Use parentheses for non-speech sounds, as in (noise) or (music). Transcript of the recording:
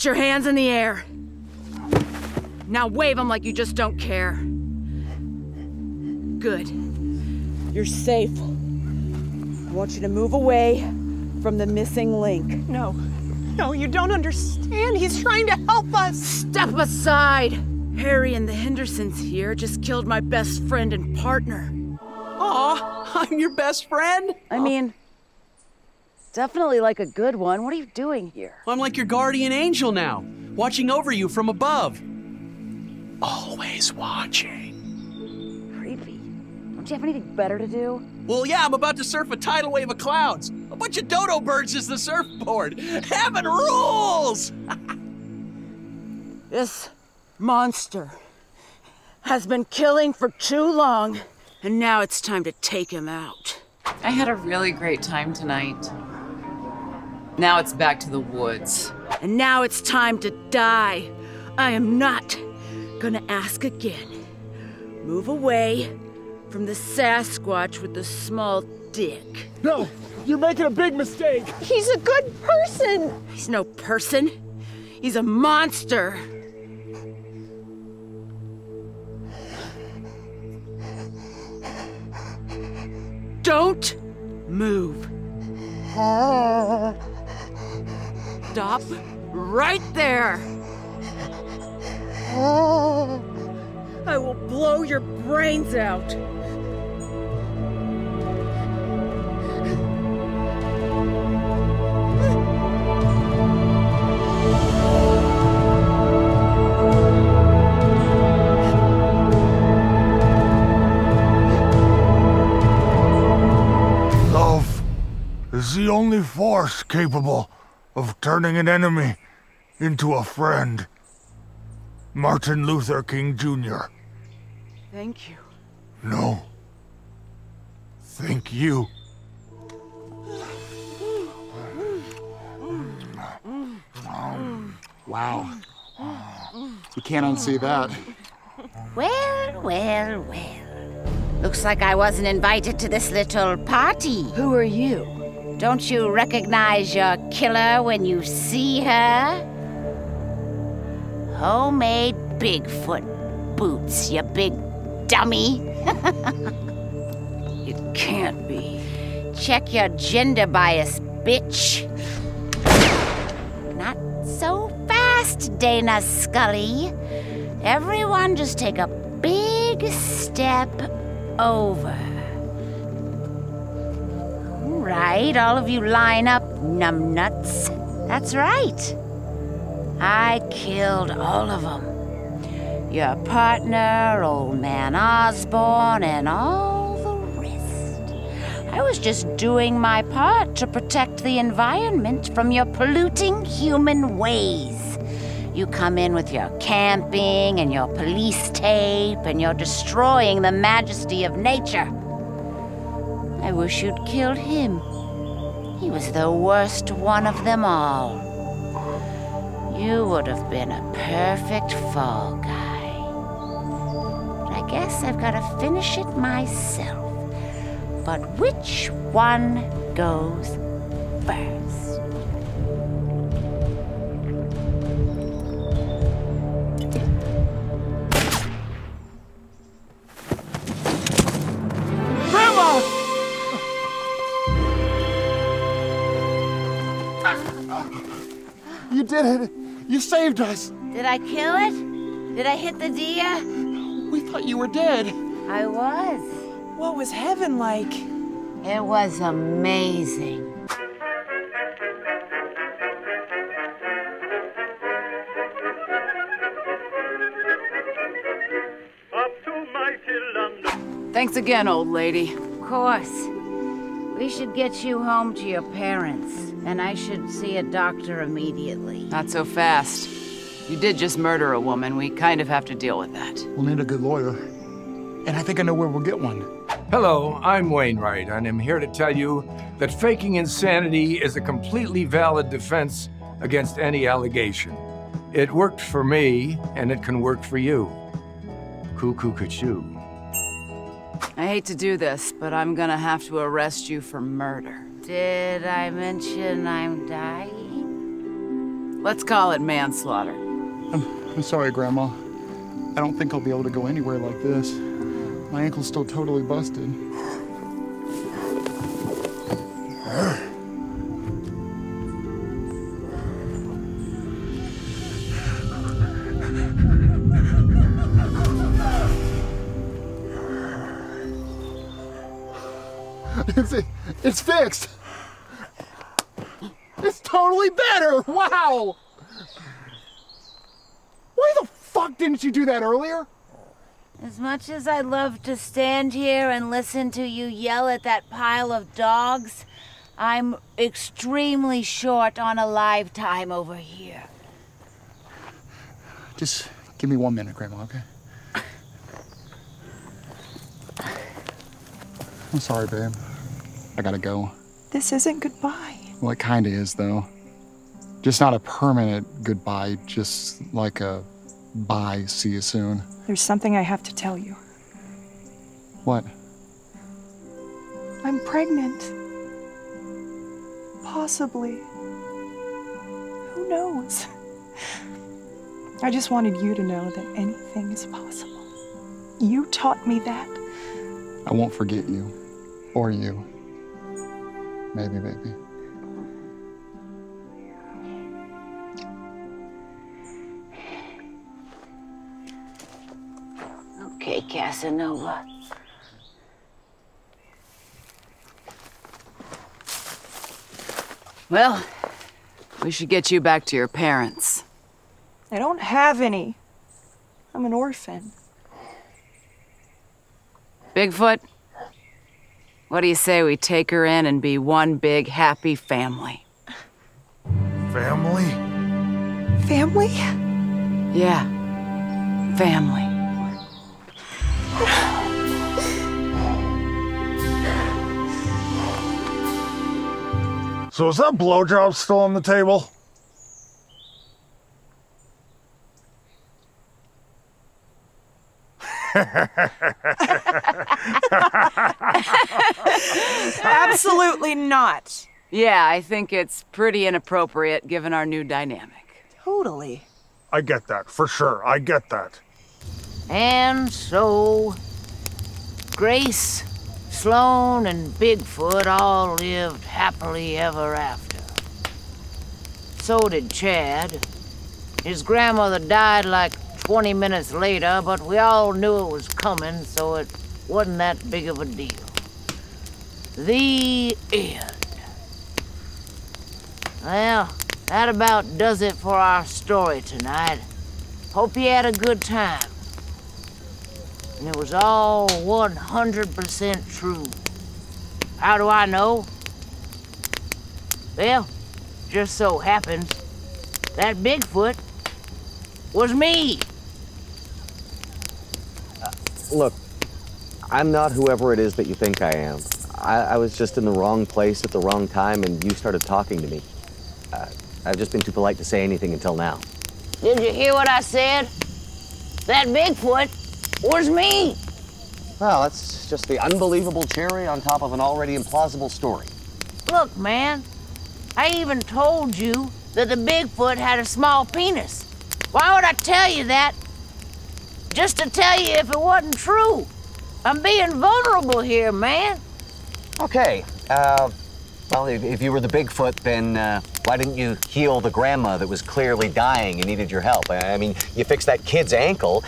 Put your hands in the air. Now wave them like you just don't care. Good. You're safe. I want you to move away from the missing link. No. No, you don't understand. He's trying to help us. Step aside! Harry and the Hendersons here just killed my best friend and partner. Aw, (laughs) I'm your best friend. I mean, definitely like a good one. What are you doing here? I'm like your guardian angel now, watching over you from above. Always watching. Creepy. Don't you have anything better to do? Well, yeah, I'm about to surf a tidal wave of clouds. A bunch of dodo birds is the surfboard. (laughs) Heaven rules! (laughs) This monster has been killing for too long, and now it's time to take him out. I had a really great time tonight. Now it's back to the woods. And now it's time to die. I am not gonna ask again. Move away from the Sasquatch with the small dick. No, you're making a big mistake. He's a good person. He's no person. He's a monster. Don't move. Stop right there. I will blow your brains out. Love is the only force capable of turning an enemy into a friend. Martin Luther King Jr. Thank you. No. Thank you. Wow. You can't unsee that. Well, well, well. Looks like I wasn't invited to this little party. Who are you? Don't you recognize your killer when you see her? Homemade Bigfoot boots, you big dummy. (laughs) It can't be. Check your gender bias, bitch. Not so fast, Dana Scully. Everyone just take a big step over. Right, all of you line up, numbnuts. That's right. I killed all of them. Your partner, old man Osborne, and all the rest. I was just doing my part to protect the environment from your polluting human ways. You come in with your camping and your police tape, and you're destroying the majesty of nature. I wish you'd killed him. He was the worst one of them all. You would have been a perfect fall guy. But I guess I've got to finish it myself. But which one goes first? Did it! You saved us! Did I kill it? Did I hit the deer? We thought you were dead. I was. What was heaven like? It was amazing. Thanks again, old lady. Of course. We should get you home to your parents, and I should see a doctor immediately. Not so fast. You did just murder a woman. We kind of have to deal with that. We'll need a good lawyer. And I think I know where we'll get one. Hello, I'm Wainwright, and I'm here to tell you that faking insanity is a completely valid defense against any allegation. It worked for me, and it can work for you. Cuckoo Cuckoo. I hate to do this, but I'm gonna have to arrest you for murder. Did I mention I'm dying? Let's call it manslaughter. I'm I'm sorry, Grandma. I don't think I'll be able to go anywhere like this. My ankle's still totally busted. It's, it's fixed. It's totally better. Wow. Why the fuck didn't you do that earlier? As much as I love to stand here and listen to you yell at that pile of dogs, I'm extremely short on alive time over here. Just give me one minute, Grandma, okay? I'm sorry, babe. I gotta go. This isn't goodbye. Well, it kinda is, though. Just not a permanent goodbye, just like a bye, see you soon. There's something I have to tell you. What? I'm pregnant. Possibly. Who knows? I just wanted you to know that anything is possible. You taught me that. I won't forget you. Or you. Maybe, maybe. Okay, Casanova. Well, we should get you back to your parents. I don't have any. I'm an orphan. Bigfoot, what do you say we take her in and be one big happy family? Family? Family? Yeah, family. So is that blowjob still on the table? (laughs) Absolutely not. Yeah, I think it's pretty inappropriate given our new dynamic. Totally. I get that, for sure. I get that. And so, Grace, Sloane, and Bigfoot all lived happily ever after. So did Chad. His grandmother died like 20 minutes later, but we all knew it was coming, so it wasn't that big of a deal. The end. Well, that about does it for our story tonight. Hope you had a good time. And it was all 100% true. How do I know? Well, just so happens that Bigfoot was me. Look, I'm not whoever it is that you think I am. I, I was just in the wrong place at the wrong time, and you started talking to me. Uh, I've just been too polite to say anything until now. Did you hear what I said? That Bigfoot was me. Well, that's just the unbelievable cherry on top of an already implausible story. Look, man, I even told you that the Bigfoot had a small penis. Why would I tell you that? Just to tell you if it wasn't true. I'm being vulnerable here, man. Okay, uh, well, if, if you were the Bigfoot, then uh, why didn't you heal the grandma that was clearly dying and needed your help? I I mean, you fixed that kid's ankle.